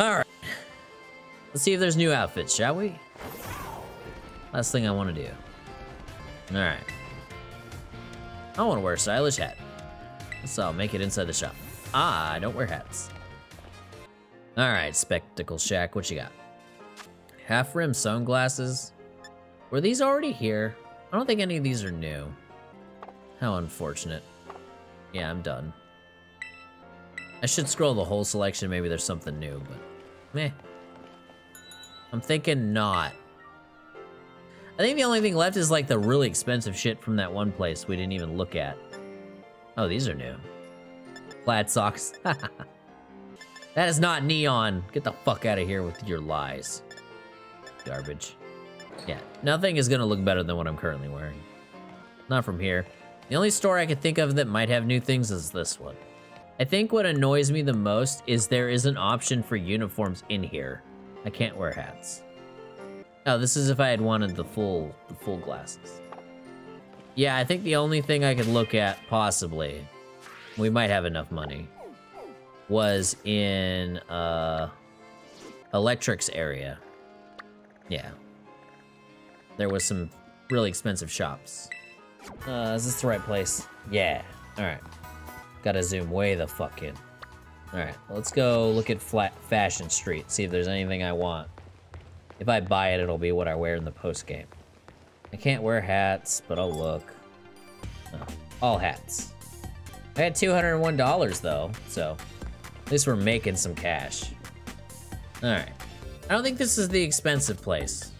Alright. Let's see if there's new outfits, shall we? Last thing I want to do. Alright. I want to wear a stylish hat. So I'll make it inside the shop. Ah, I don't wear hats. Alright, Spectacle Shack, what you got? Half rim sunglasses. Were these already here? I don't think any of these are new. How unfortunate. Yeah, I'm done. I should scroll the whole selection, maybe there's something new, but meh. I'm thinking not. I think the only thing left is like the really expensive shit from that one place we didn't even look at. Oh, these are new. Plaid socks. that is not neon. Get the fuck out of here with your lies. Garbage. Yeah, nothing is gonna look better than what I'm currently wearing. Not from here. The only store I could think of that might have new things is this one. I think what annoys me the most is there is an option for uniforms in here. I can't wear hats. Oh, this is if I had wanted the full, the full glasses. Yeah, I think the only thing I could look at, possibly, we might have enough money, was in, uh, Electric's area. Yeah. There was some really expensive shops. Uh, is this the right place? Yeah. Alright. Gotta zoom way the fuck in. Alright, let's go look at Flat Fashion Street, see if there's anything I want. If I buy it, it'll be what I wear in the post-game. I can't wear hats, but I'll look. Oh, all hats. I had $201 though, so at least we're making some cash. Alright. I don't think this is the expensive place.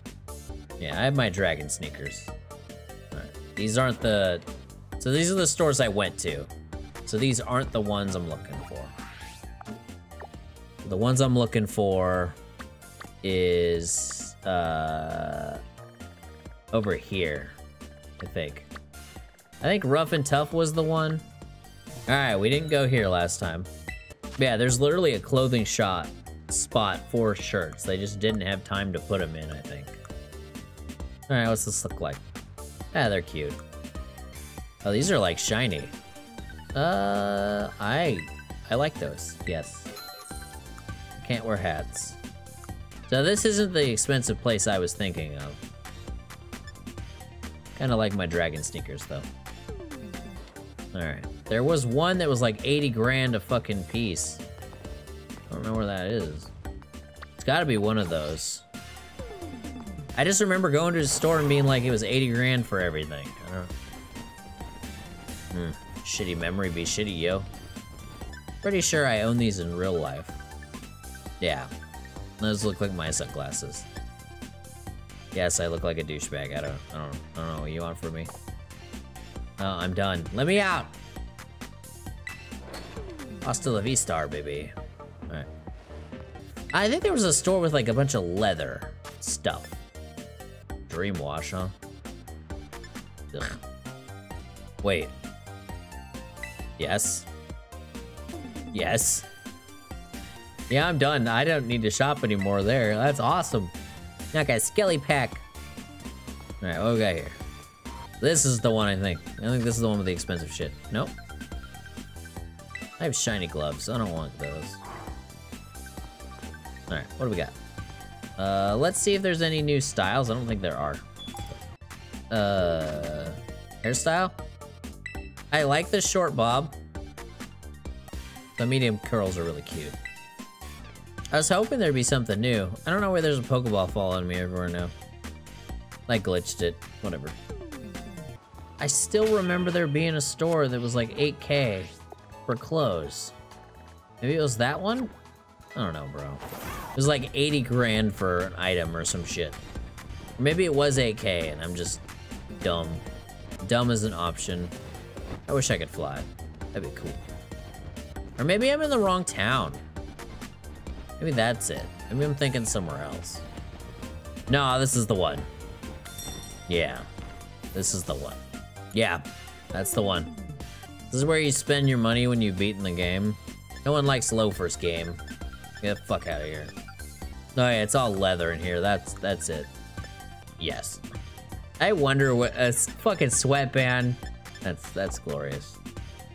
Yeah, I have my dragon sneakers. These aren't the... So these are the stores I went to. So these aren't the ones I'm looking for. The ones I'm looking for is uh, over here, I think. I think Rough and Tough was the one. All right, we didn't go here last time. Yeah, there's literally a clothing shot spot for shirts. They just didn't have time to put them in, I think. All right, what's this look like? Ah, they're cute. Oh, these are like shiny. Uh, I, I like those, yes. Can't wear hats. So this isn't the expensive place I was thinking of. Kinda like my dragon sneakers, though. Alright. There was one that was like 80 grand a fucking piece. I don't know where that is. It's gotta be one of those. I just remember going to the store and being like it was 80 grand for everything. I don't Hmm. Shitty memory be shitty, yo. Pretty sure I own these in real life. Yeah. Those look like my sunglasses. Yes, I look like a douchebag. I don't, I don't, I don't know what you want from me. Oh, I'm done. Let me out! Hasta la vista, baby. Alright. I think there was a store with like a bunch of leather stuff. Dream wash, huh? Ugh. Wait. Yes. Yes. Yeah, I'm done. I don't need to shop anymore there. That's awesome. Now I got a skelly pack. Alright, what we got here? This is the one, I think. I think this is the one with the expensive shit. Nope. I have shiny gloves. I don't want those. Alright, what do we got? Uh, let's see if there's any new styles. I don't think there are. Uh, hairstyle? I like the short bob. The medium curls are really cute. I was hoping there'd be something new. I don't know where there's a Pokeball following me everywhere now. I glitched it. Whatever. I still remember there being a store that was like 8k for clothes. Maybe it was that one? I don't know, bro. It was like 80 grand for an item or some shit. maybe it was 8k and I'm just dumb. Dumb is an option. I wish I could fly. That'd be cool. Or maybe I'm in the wrong town. Maybe that's it. Maybe I'm thinking somewhere else. No, this is the one. Yeah, this is the one. Yeah, that's the one. This is where you spend your money when you've beaten the game. No one likes low first game. Get the fuck out of here. Oh yeah, it's all leather in here. That's that's it. Yes. I wonder what a fucking sweatband. That's that's glorious.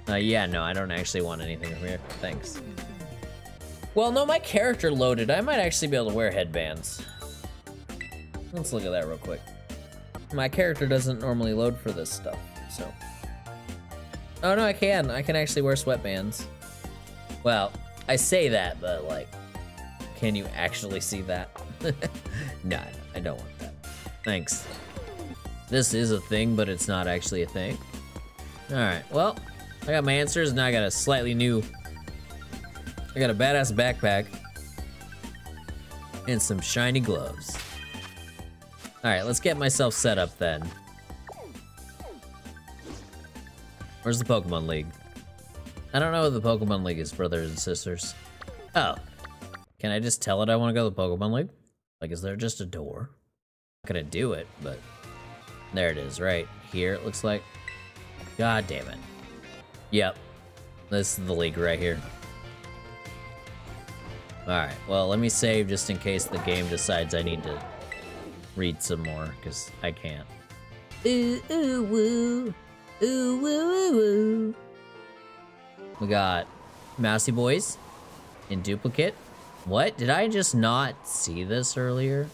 Uh, yeah, no, I don't actually want anything from here. Thanks. Well, no, my character loaded. I might actually be able to wear headbands. Let's look at that real quick. My character doesn't normally load for this stuff, so. Oh no, I can. I can actually wear sweatbands. Well, I say that, but like, can you actually see that? nah, I don't want that. Thanks. This is a thing, but it's not actually a thing. All right, well, I got my answers, now I got a slightly new, I got a badass backpack and some shiny gloves. All right, let's get myself set up then. Where's the Pokemon League? I don't know what the Pokemon League is, brothers and sisters. Oh. Can I just tell it I want to go to the Pokemon League? Like, is there just a door? I'm not gonna do it, but... There it is, right here, it looks like. God damn it. Yep. This is the league right here. Alright, well, let me save just in case the game decides I need to read some more, because I can't. Ooh, ooh, woo. Ooh, woo, woo, woo. We got Mousy Boys in duplicate. What? Did I just not see this earlier?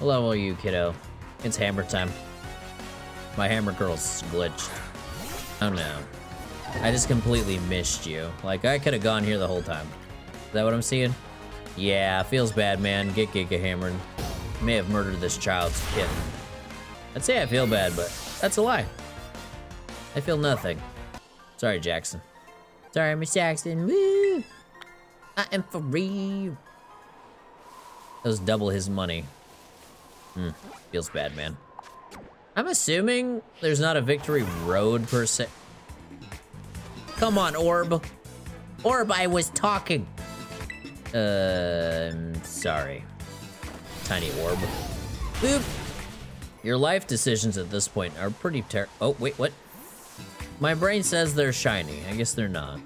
Are you, kiddo? It's hammer time. My hammer girl's glitched. Oh no. I just completely missed you. Like, I could have gone here the whole time. Is that what I'm seeing? Yeah, feels bad, man. Get Giga hammered may have murdered this child's kid. I'd say I feel bad, but that's a lie. I feel nothing. Sorry, Jackson. Sorry, Miss Jackson. Woo! I am free. That was double his money. Hmm, feels bad, man. I'm assuming there's not a victory road per se. Come on, Orb. Orb, I was talking. Uh, sorry tiny orb. Boop! Your life decisions at this point are pretty ter- Oh, wait, what? My brain says they're shiny. I guess they're not.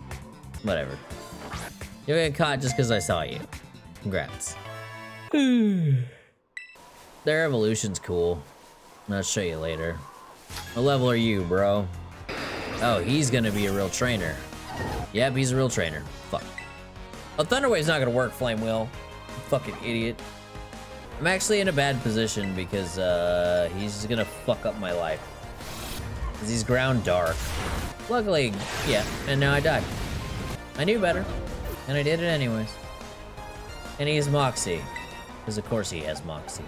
Whatever. You'll get caught just because I saw you. Congrats. Their evolution's cool. I'll show you later. What level are you, bro? Oh, he's gonna be a real trainer. Yep, he's a real trainer. Fuck. Oh, Thunderwave's not gonna work, Flame Wheel. Fucking idiot. I'm actually in a bad position because uh, he's gonna fuck up my life. Cause he's ground dark. Luckily, yeah, and now I died. I knew better, and I did it anyways. And he's Moxie, because of course he has Moxie.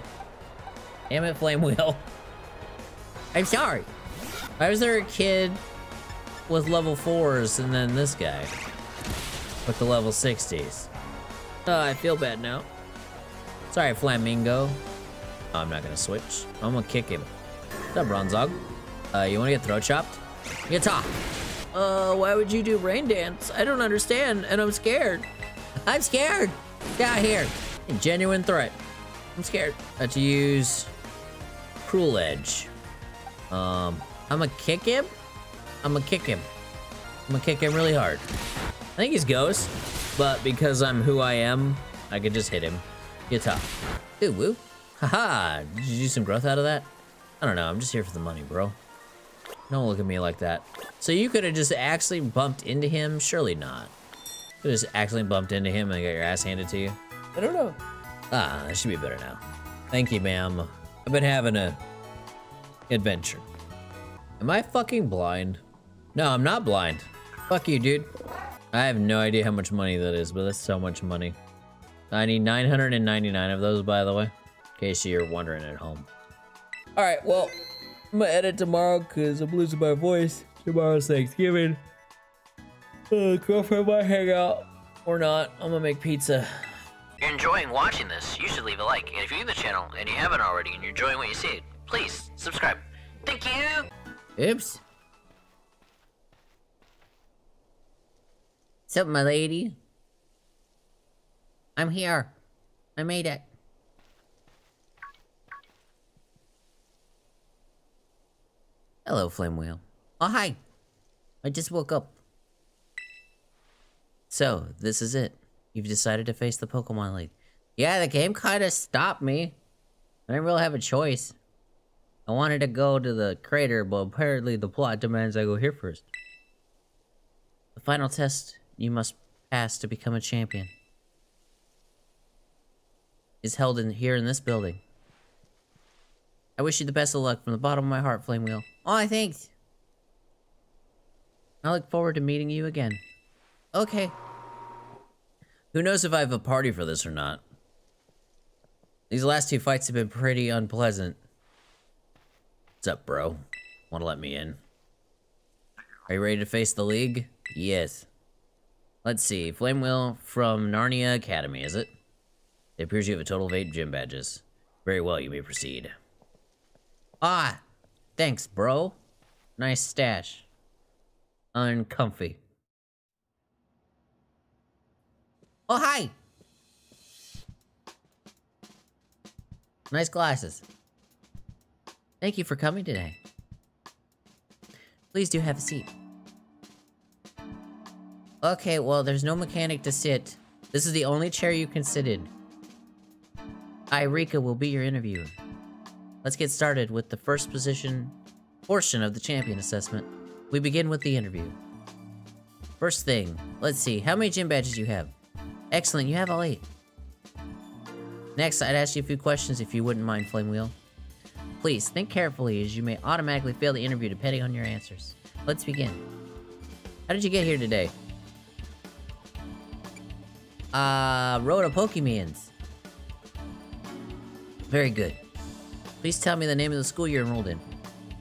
Damn it, Flame Wheel. I'm sorry. Why was there a kid with level 4s and then this guy with the level 60s? Oh, I feel bad now. Sorry, Flamingo. Oh, I'm not gonna switch. I'm gonna kick him. What's up, Bronzong? Uh, you wanna get throat chopped? Get top. Uh, why would you do rain dance? I don't understand, and I'm scared. I'm scared. Get out here. A genuine threat. I'm scared. Got to use Cruel Edge. Um, I'm gonna kick him. I'm gonna kick him. I'm gonna kick him really hard. I think he's Ghost, but because I'm who I am, I could just hit him. Get top. Ooh, woo. Haha, did you do some growth out of that? I don't know, I'm just here for the money, bro. Don't look at me like that. So you could have just actually bumped into him? Surely not. You could have just actually bumped into him and got your ass handed to you? I don't know. Ah, that should be better now. Thank you, ma'am. I've been having a adventure. Am I fucking blind? No, I'm not blind. Fuck you, dude. I have no idea how much money that is, but that's so much money. I need 999 of those, by the way, in case you're wondering at home. All right, well, I'm gonna edit tomorrow because I'm losing my voice. Tomorrow's Thanksgiving. Uh, girlfriend might hang out or not. I'm gonna make pizza. If you're enjoying watching this, you should leave a like. And if you're new to the channel and you haven't already and you're enjoying what you see, please subscribe. Thank you! Oops. What's up, my lady? I'm here. I made it. Hello, Flame Wheel. Oh, hi. I just woke up. So, this is it. You've decided to face the Pokemon League. Yeah, the game kind of stopped me. I didn't really have a choice. I wanted to go to the crater, but apparently the plot demands I go here first. The final test you must pass to become a champion. is held in here in this building. I wish you the best of luck from the bottom of my heart, Flame Wheel. Oh, thanks. I look forward to meeting you again. Okay. Who knows if I have a party for this or not. These last two fights have been pretty unpleasant. What's up, bro? Want to let me in? Are you ready to face the League? Yes. Let's see. Flame Wheel from Narnia Academy, is it? It appears you have a total of eight gym badges. Very well, you may proceed. Ah! Thanks, bro. Nice stash. Uncomfy. Oh, hi! Nice glasses. Thank you for coming today. Please do have a seat. Okay, well, there's no mechanic to sit. This is the only chair you can sit in. Irika will be your interviewer. Let's get started with the first position portion of the champion assessment. We begin with the interview. First thing, let's see, how many gym badges you have? Excellent, you have all eight. Next, I'd ask you a few questions if you wouldn't mind, Flame Wheel. Please, think carefully as you may automatically fail the interview depending on your answers. Let's begin. How did you get here today? Uh, rode a Pokemans. Very good. Please tell me the name of the school you're enrolled in.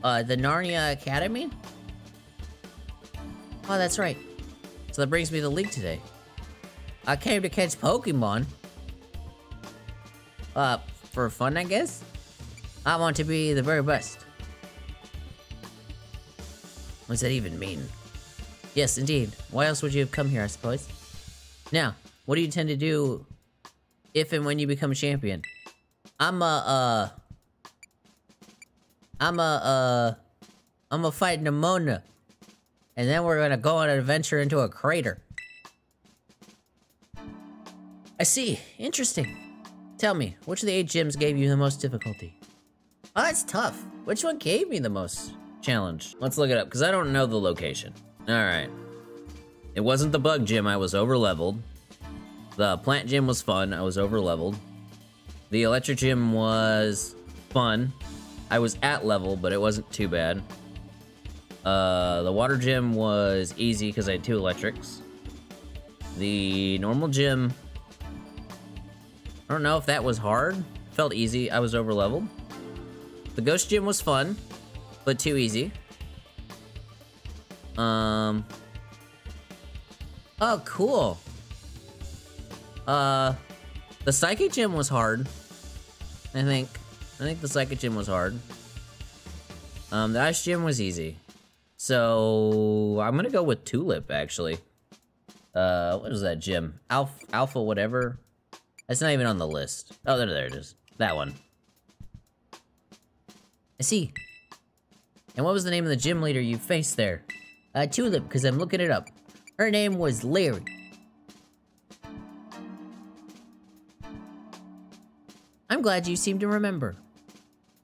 Uh, the Narnia Academy? Oh, that's right. So that brings me to the league today. I came to catch Pokemon. Uh, for fun, I guess? I want to be the very best. What does that even mean? Yes, indeed. Why else would you have come here, I suppose? Now, what do you intend to do if and when you become a champion? I'm a, uh... I'm a, uh... I'm fight Nemona. And then we're gonna go on an adventure into a crater. I see. Interesting. Tell me, which of the eight gyms gave you the most difficulty? Oh, that's tough. Which one gave me the most challenge? Let's look it up, because I don't know the location. Alright. It wasn't the bug gym, I was over leveled. The plant gym was fun, I was over leveled. The electric gym was fun. I was at level, but it wasn't too bad. Uh, the water gym was easy because I had two electrics. The normal gym, I don't know if that was hard. Felt easy, I was over leveled. The ghost gym was fun, but too easy. Um. Oh, cool. Uh, the psychic gym was hard. I think. I think the psychic gym was hard. Um, the ice gym was easy. So I'm gonna go with Tulip actually. Uh, what is that gym? Alpha, Alpha, whatever. That's not even on the list. Oh, there, there it is. That one. I see. And what was the name of the gym leader you faced there? Uh, Tulip, because I'm looking it up. Her name was Larry. I'm glad you seem to remember.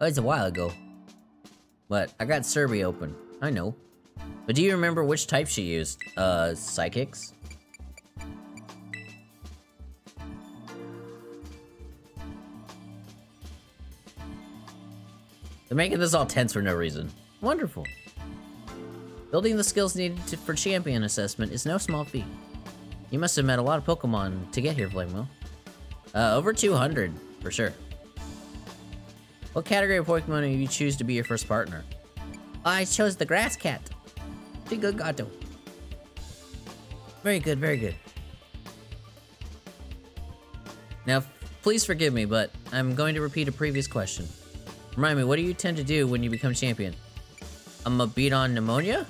Oh, it's a while ago. But I got Serebii open. I know. But do you remember which type she used? Uh, psychics? They're making this all tense for no reason. Wonderful. Building the skills needed to, for champion assessment is no small feat. You must have met a lot of Pokemon to get here, Flamewheel. Uh, over 200, for sure. What category of Pokemon do you choose to be your first partner? I chose the Grass Cat. Gato. Very good, very good. Now, please forgive me, but I'm going to repeat a previous question. Remind me, what do you tend to do when you become champion? I'm gonna beat on Nemona?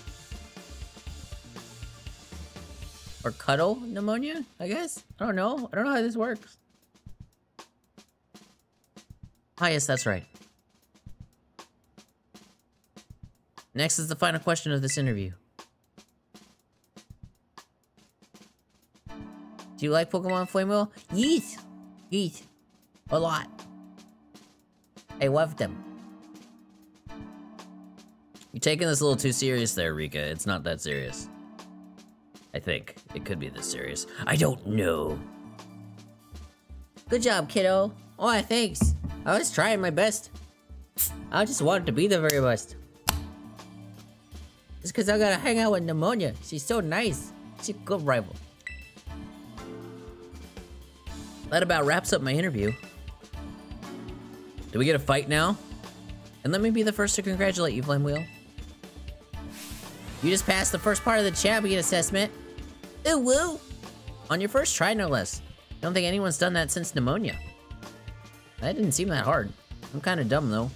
Or cuddle Nemona, I guess? I don't know. I don't know how this works. Ah, yes, that's right. Next is the final question of this interview. Do you like Pokemon Flame Wheel? Yeet! Yeet. A lot. I love them. You're taking this a little too serious there, Rika. It's not that serious. I think. It could be this serious. I don't know. Good job, kiddo. Oh, Why, thanks. I was trying my best. I just wanted to be the very best. It's because I gotta hang out with Nemona. She's so nice. She's a good rival. That about wraps up my interview. Do we get a fight now? And let me be the first to congratulate you, Flame Wheel. You just passed the first part of the champion assessment. Ooh woo! On your first try, no less. Don't think anyone's done that since Nemona. That didn't seem that hard. I'm kinda dumb though.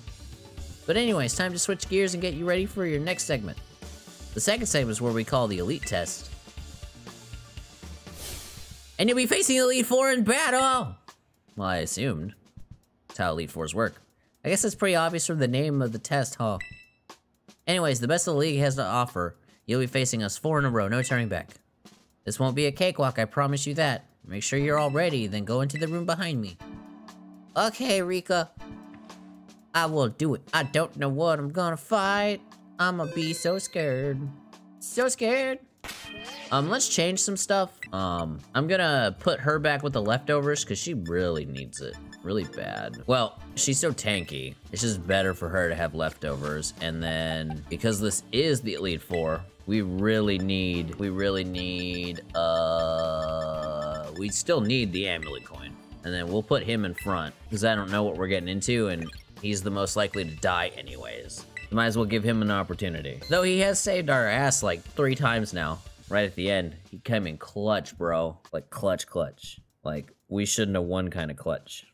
But anyways, time to switch gears and get you ready for your next segment. The second segment is where we call the Elite Test. And you'll be facing Elite Four in battle! Well, I assumed. That's how Elite Fours work. I guess that's pretty obvious from the name of the test, huh? Anyways, the best the league has to offer. You'll be facing us four in a row, no turning back. This won't be a cakewalk, I promise you that. Make sure you're all ready, then go into the room behind me. Okay, Rika. I will do it. I don't know what I'm gonna fight. I'ma be so scared. So scared. Um, let's change some stuff. Um, I'm gonna put her back with the leftovers because she really needs it. Really bad. Well, she's so tanky. It's just better for her to have leftovers. And then, because this is the Elite Four, we really need, we really need, uh, we still need the amulet coin. And then we'll put him in front because I don't know what we're getting into and he's the most likely to die anyways. Might as well give him an opportunity. Though he has saved our ass like three times now. Right at the end, he came in clutch, bro. Like clutch, clutch. Like we shouldn't have won kind of clutch.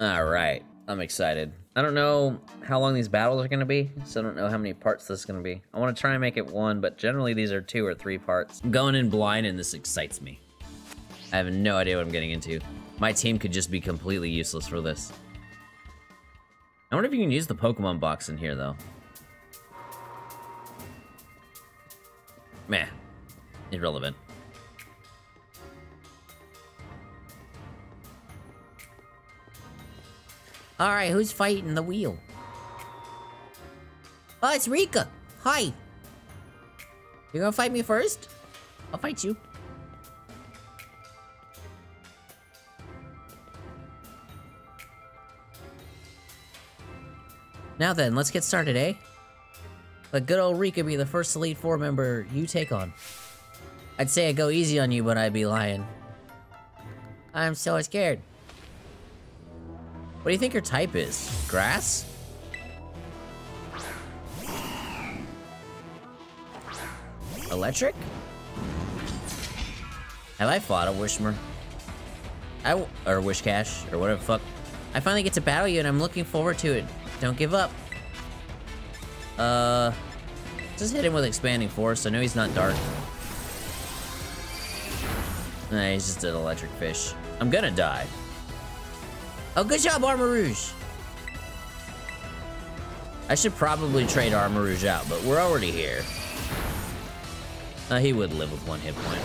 All right, I'm excited. I don't know how long these battles are gonna be, so I don't know how many parts this is gonna be. I wanna try and make it one, but generally these are two or three parts. I'm going in blind and this excites me. I have no idea what I'm getting into. My team could just be completely useless for this. I wonder if you can use the Pokemon box in here, though. Meh. Irrelevant. Alright, who's fighting the wheel? Oh, it's Rika! Hi! You gonna fight me first? I'll fight you. Now then, let's get started, eh? Let good old Rika be the first Elite Four member you take on. I'd say I'd go easy on you, but I'd be lying. I'm so scared. What do you think your type is? Grass? Electric? Have I fought a Wishmer? I w or Whiscash, or whatever fuck. I finally get to battle you and I'm looking forward to it. Don't give up. Uh, just hit him with expanding force. I know he's not dark. Nah, he's just an electric fish. I'm gonna die. Oh, good job, Armarouge. I should probably trade Armarouge out, but we're already here. Uh, he would live with one hit point.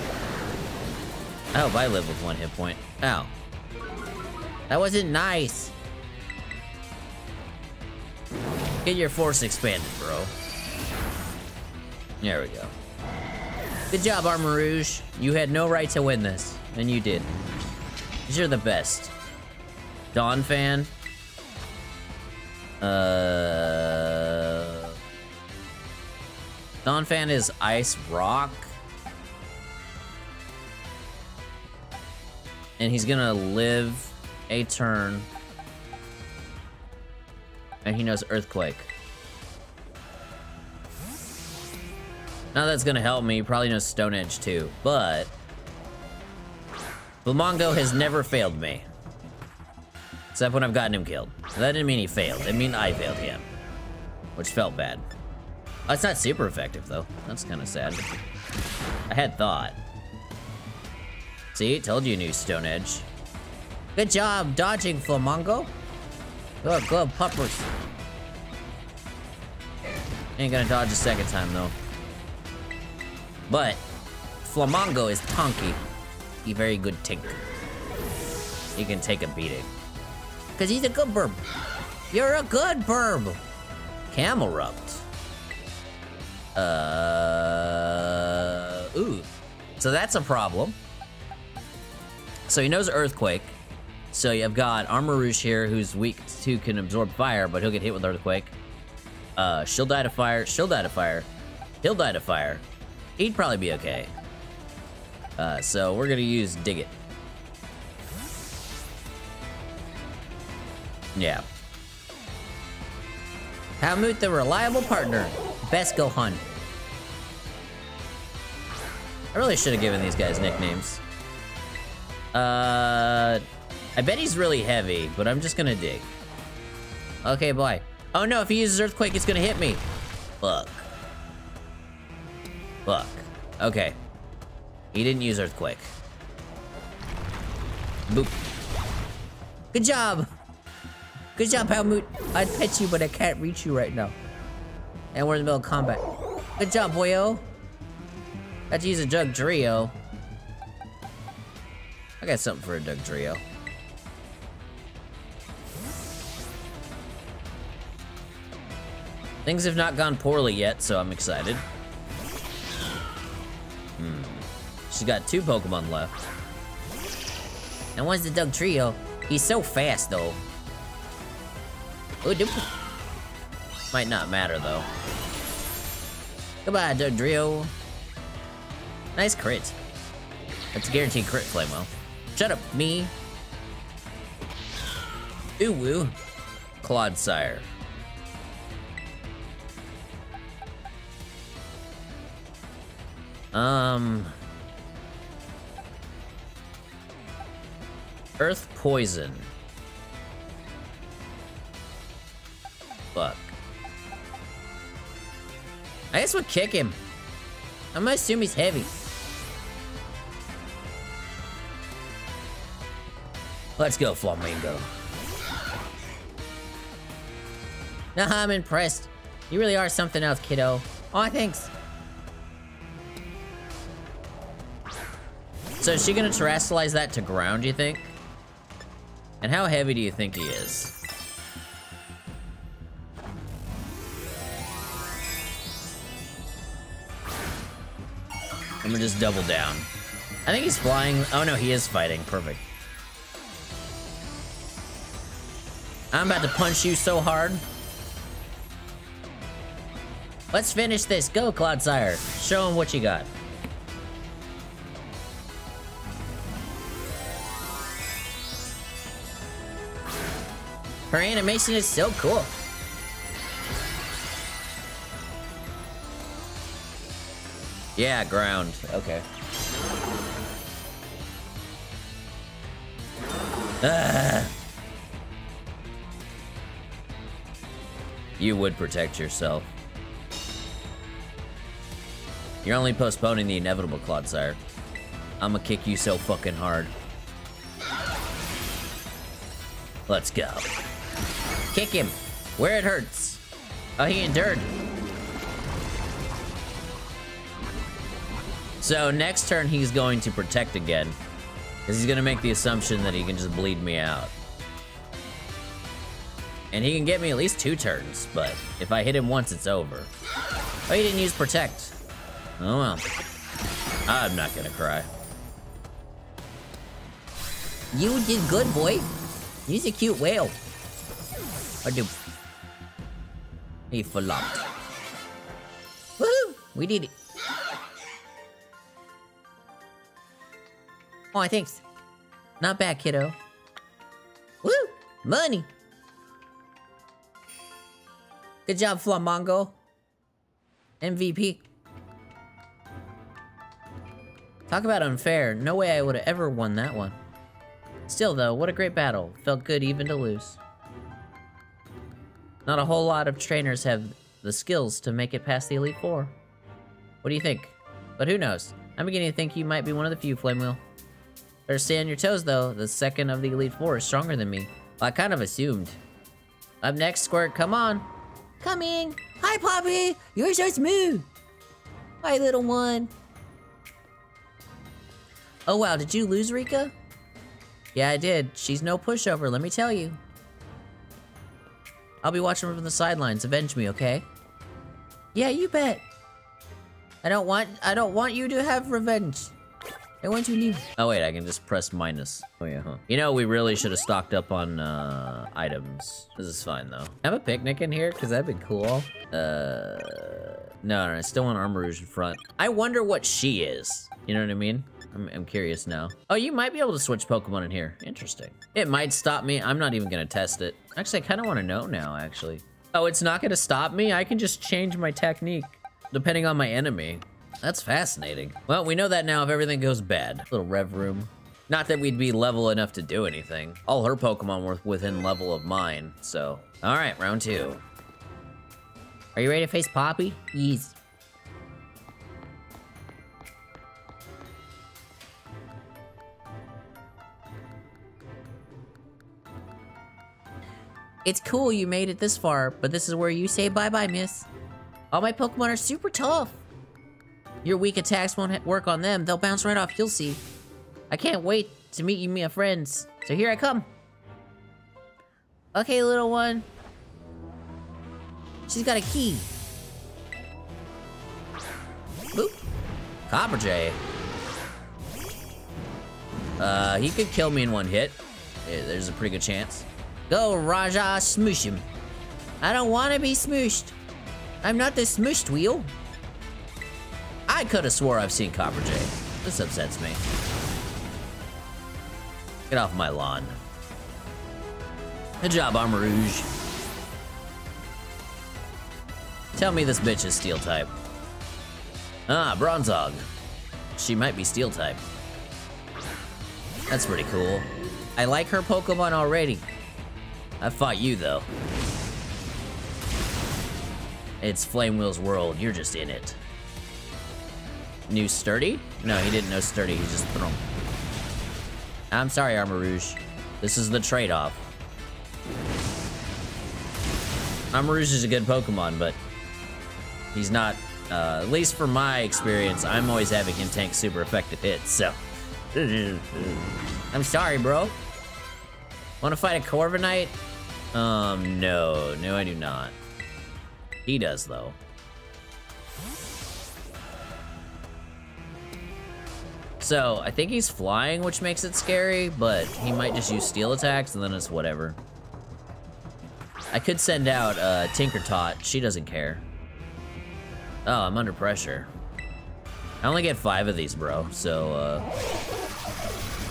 I hope I live with one hit point. Ow. That wasn't nice. Get your force expanded, bro. There we go. Good job, Armarouge. You had no right to win this, and you did. You're the best. Donphan. Uh... Donphan is Ice Rock. And he's gonna live a turn and he knows Earthquake. Now that's gonna help me, probably knows Stone Edge too, but... Flamongo has never failed me. Except when I've gotten him killed. That didn't mean he failed, it mean I failed him. Which felt bad. Oh, it's not super effective though. That's kind of sad. I had thought. See, told you knew Stone Edge. Good job dodging Flamongo. Good, good puppers. Ain't gonna dodge a second time though. But Flamongo is tonky. He very good tinker. He can take a beating. Cause he's a good burb. You're a good burb. Camerupt. Uh, ooh. So that's a problem. So he knows Earthquake. So you've got Armarouge here, who's weak to can absorb fire, but he'll get hit with Earthquake. Uh, she'll die to fire, she'll die to fire, he'll die to fire. He'd probably be okay. Uh, so we're gonna use Dig It. Yeah. Helmut, the reliable partner. Best go hunt. I really should have given these guys nicknames. Uh, I bet he's really heavy, but I'm just gonna dig. Okay, boy. Oh no, if he uses Earthquake, it's gonna hit me. Fuck. Fuck. Okay. He didn't use Earthquake. Boop. Good job! Good job, Helmut. I'd pet you, but I can't reach you right now. And we're in the middle of combat. Good job, boyo. Had to use a Dugtrio. I got something for a Dugtrio. Things have not gone poorly yet, so I'm excited. Hmm. She's got two Pokemon left. And one's the Dugtrio. He's so fast, though. Might not matter, though. Goodbye, Dugtrio. Nice crit. That's a guaranteed crit, Flamewell. Shut up, me. Ooh woo. Sire. Um. Earth poison. Fuck. I guess we'll kick him. I'm gonna assume he's heavy. Let's go, Flamingo. Nah, I'm impressed. You really are something else, kiddo. Oh, thanks. So is she gonna terastallize that to ground, you think? And how heavy do you think he is? I'm gonna just double down. I think he's flying. Oh no, he is fighting. Perfect. I'm about to punch you so hard. Let's finish this. Go, Clodsire. Show him what you got. Her animation is so cool. Yeah, ground. Okay. Ah. You would protect yourself. You're only postponing the inevitable, Clodsire. I'ma kick you so fucking hard. Let's go. Kick him. Where it hurts. Oh, he endured. So next turn, he's going to protect again. Because he's going to make the assumption that he can just bleed me out. And he can get me at least two turns, but if I hit him once, it's over. Oh, he didn't use protect. Oh well. I'm not gonna cry. You did good, boy. He's a cute whale. Or do... He flopped. Woohoo! We did it. Oh, thanks. Not bad, kiddo. Woo! Money! Good job, Flamongo. MVP. Talk about unfair. No way I would have ever won that one. Still, though, what a great battle. Felt good even to lose. Not a whole lot of trainers have the skills to make it past the Elite Four. What do you think? But who knows? I'm beginning to think you might be one of the few, Flamewheel. Better stay on your toes, though. The second of the Elite Four is stronger than me. Well, I kind of assumed. Up next, Squirt, come on. Coming. Hi, Poppy. You're so smooth. Hi, little one. Oh, wow. Did you lose Rika? Yeah, I did. She's no pushover, let me tell you. I'll be watching from the sidelines. Avenge me, okay? Yeah, you bet. I don't want I don't want you to have revenge. I want to leave. Oh wait, I can just press minus. Oh yeah, huh. You know, we really should have stocked up on uh, items. This is fine though. Have a picnic in here, cause that'd be cool. Uh, no, no, I still want Armarouge in front. I wonder what she is. You know what I mean? I'm, I'm curious now. Oh, you might be able to switch Pokemon in here. Interesting. It might stop me. I'm not even gonna test it. Actually, I kind of want to know now, actually. Oh, it's not gonna stop me? I can just change my technique depending on my enemy. That's fascinating. Well, we know that now if everything goes bad. Little rev room. Not that we'd be level enough to do anything. All her Pokemon were within level of mine, so. All right, round two. Are you ready to face Poppy? Yes. It's cool you made it this far, but this is where you say bye-bye, miss. All my Pokemon are super tough. Your weak attacks won't work on them. They'll bounce right off, you'll see. I can't wait to meet you, my friends. So here I come. Okay, little one. She's got a key. Boop. Copperajah. Uh, he could kill me in one hit. Yeah, there's a pretty good chance. Go, Raja, smoosh him. I don't want to be smooshed. I'm not the smooshed wheel. I could have swore I've seen Copperajah. This upsets me. Get off my lawn. Good job, Armarouge. Tell me this bitch is steel type. Ah, Bronzong. She might be steel type. That's pretty cool. I like her Pokemon already. I fought you, though. It's Flame Wheel's world. You're just in it. Knew Sturdy? No, he didn't know Sturdy. He just threw him. I'm sorry, Armarouge. This is the trade-off. Armarouge is a good Pokemon, but he's not, uh, at least for my experience, I'm always having him tank super effective hits, so. I'm sorry, bro. Wanna fight a Corviknight? Um, no. No, I do not. He does, though. So, I think he's flying, which makes it scary, but he might just use steel attacks, and then it's whatever. I could send out uh, Tinkertot. She doesn't care. Oh, I'm under pressure. I only get five of these, bro, so, uh...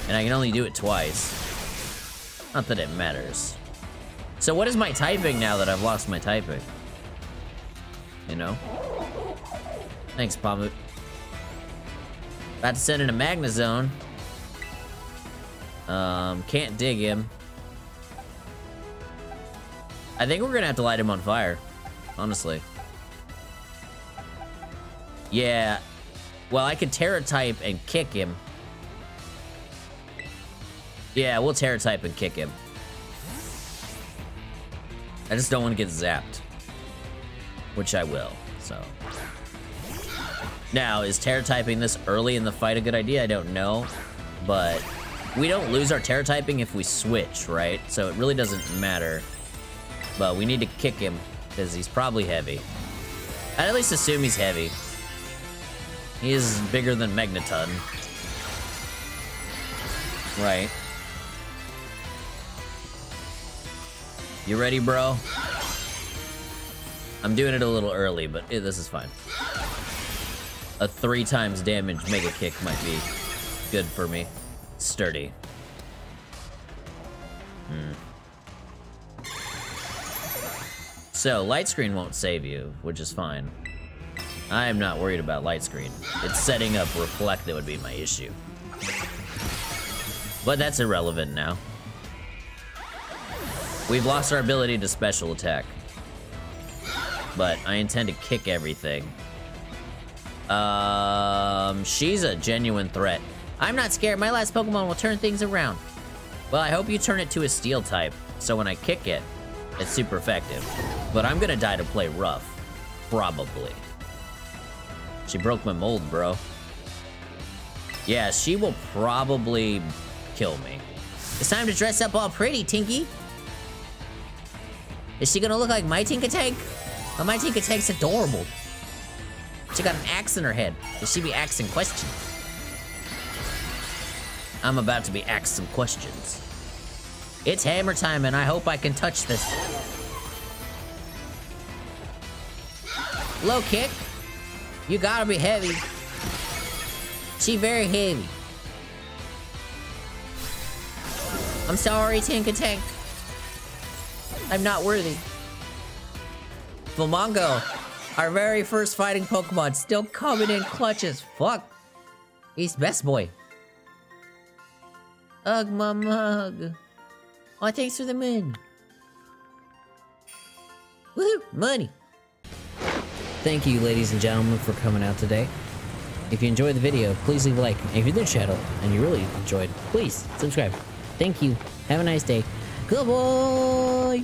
And I can only do it twice. Not that it matters. So what is my typing now that I've lost my typing? You know? Thanks, Pamut. About to send in a Magnezone. Um, can't dig him. I think we're gonna have to light him on fire. Honestly. Yeah. Well, I could Tera type and kick him. Yeah, we'll Tera type and kick him. I just don't want to get zapped. Which I will, so. Now, is Tera typing this early in the fight a good idea? I don't know. But we don't lose our Tera typing if we switch, right? So it really doesn't matter. But we need to kick him, because he's probably heavy. I'd at least assume he's heavy. He is bigger than Magneton. Right. You ready, bro? I'm doing it a little early, but eh, this is fine. A three times damage Mega Kick might be good for me. Sturdy. Hmm. So, light screen won't save you, which is fine. I am not worried about light screen. It's setting up reflect that would be my issue. But that's irrelevant now. We've lost our ability to special attack. But I intend to kick everything. Um, she's a genuine threat. I'm not scared. My last Pokemon will turn things around. Well, I hope you turn it to a steel type, so when I kick it, it's super effective. But I'm gonna die to play rough. Probably. She broke my mold, bro. Yeah, she will probably kill me. It's time to dress up all pretty, Tinky. Is she gonna look like my Tinker Tank? Well, my Tinker Tank's adorable. She got an axe in her head. Does she be asking questions? I'm about to be asked some questions. It's hammer time and I hope I can touch this. Low kick. You gotta be heavy. She very heavy. I'm sorry, Tinka Tank. I'm not worthy. Flamongo, our very first fighting Pokemon, still coming in clutches. Fuck. He's best boy. Ugh, my mug. Oh, thanks for the moon. Woohoo, money. Thank you, ladies and gentlemen, for coming out today. If you enjoyed the video, please leave a like. And if you're new channel and you really enjoyed, please subscribe. Thank you. Have a nice day. Goodbye.